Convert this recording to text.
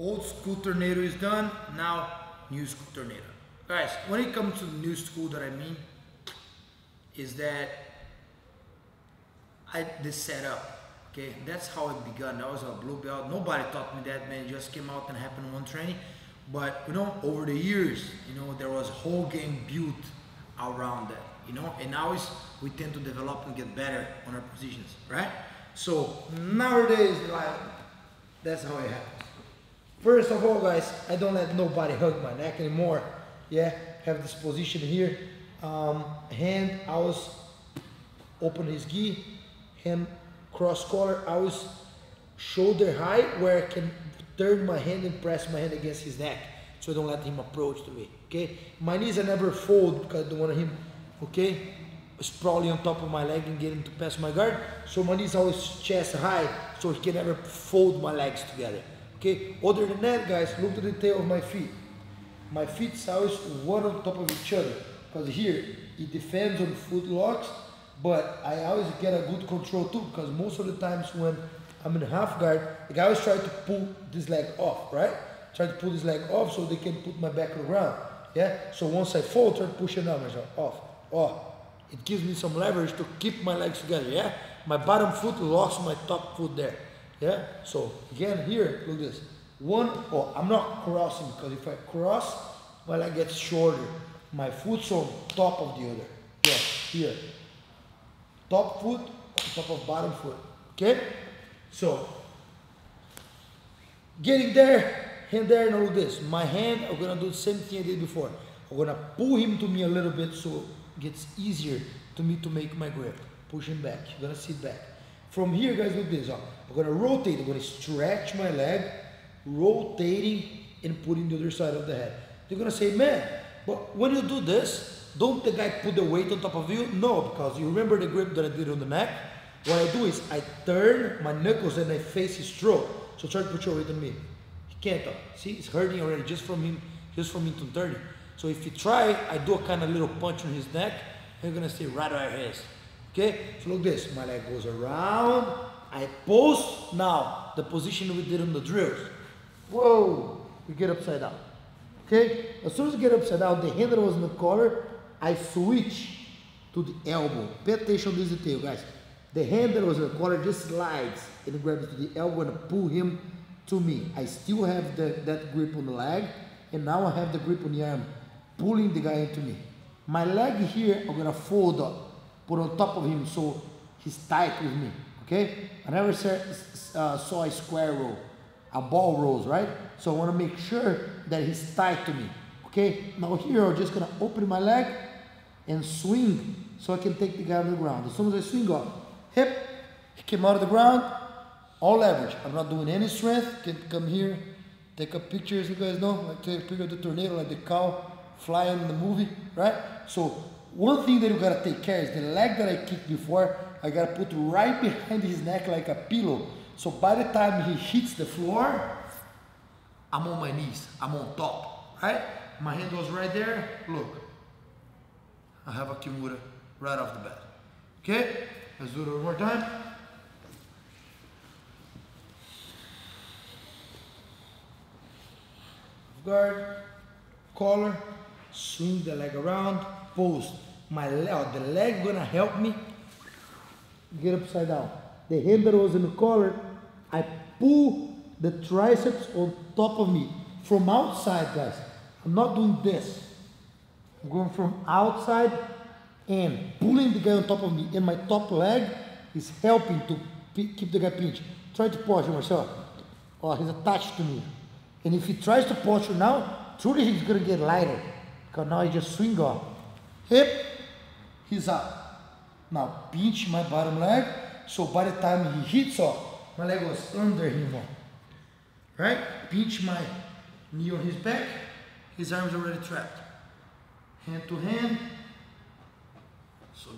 Old school tornado is done. Now new school tornado. Guys, when it comes to the new school that I mean is that I the setup. Okay, that's how it began. I was a blue belt. Nobody taught me that, man. It just came out and happened in one training. But you know, over the years, you know, there was a whole game built around that. You know, and now is we tend to develop and get better on our positions, right? So nowadays, like that's how it happens. First of all, guys, I don't let nobody hug my neck anymore. Yeah, have this position here. Um, hand, I was open his gi, hand cross collar, I was shoulder high where I can turn my hand and press my hand against his neck so I don't let him approach to me. Okay, my knees I never fold because I don't want him, okay, sprawling on top of my leg and getting to pass my guard. So my knees always chest high so he can never fold my legs together. Okay, other than that, guys, look at the tail of my feet. My feet are always one on top of each other because here it depends on foot locks, but I always get a good control too because most of the times when I'm in half guard, the guy always try to pull this leg off, right? Try to pull this leg off so they can put my back on the ground. Yeah. So once I to push it down myself off, off. It gives me some leverage to keep my legs together. Yeah. My bottom foot locks my top foot there. Yeah, so again here, look this. One, oh, I'm not crossing because if I cross, my leg gets shorter. My foot's on top of the other. Yeah, here. Top foot top of bottom foot. Okay? So, getting there, hand there, now look this. My hand, I'm gonna do the same thing I did before. I'm gonna pull him to me a little bit so it gets easier to me to make my grip. Push him back. You're gonna sit back. From here, guys, look this. I'm gonna rotate. I'm gonna stretch my leg, rotating and putting the other side of the head. You're gonna say, man, but when you do this, don't the guy put the weight on top of you? No, because you remember the grip that I did on the neck? What I do is I turn my knuckles and I face his throat. So try to put your weight on me. He can't. See, it's hurting already just from him, just from him to 30. So if you try, I do a kind of little punch on his neck. You're gonna stay right where he is. Okay, so look this, my leg goes around, I post, now the position we did on the drills. Whoa, we get upside down. Okay, as soon as you get upside down, the hand that was in the collar, I switch to the elbow. Pay attention to this detail, guys. The hand that was in the collar just slides and grabs to the elbow and pull him to me. I still have the, that grip on the leg, and now I have the grip on the arm, pulling the guy into me. My leg here, I'm gonna fold up put on top of him so he's tight with me. Okay? I never uh, saw a square roll, a ball rolls, right? So I want to make sure that he's tight to me. Okay? Now here I'm just gonna open my leg and swing so I can take the guy on the ground. As soon as I swing off, hip, he came out of the ground, all leverage. I'm not doing any strength. Can come here, take a picture, you guys know, like take a picture of the tornado, like the cow flying in the movie, right? So one thing that you gotta take care is the leg that I kicked before, I gotta put right behind his neck like a pillow. So by the time he hits the floor, I'm on my knees, I'm on top, right? My hand goes right there, look. I have a Kimura right off the bat. Okay, let's do it one more time. Guard, collar, swing the leg around, post. My leg, the leg gonna help me get upside down. The hand that was in the collar, I pull the triceps on top of me from outside, guys. I'm not doing this. I'm going from outside and pulling the guy on top of me, and my top leg is helping to keep the guy pinched. Try to posture myself. Oh, he's attached to me. And if he tries to posture now, truly he's gonna get lighter. Because now he just swing off hip, he's up. Now pinch my bottom leg, so by the time he hits off, my leg was under him. Right? Pinch my knee on his back, his arms already trapped. Hand to hand. So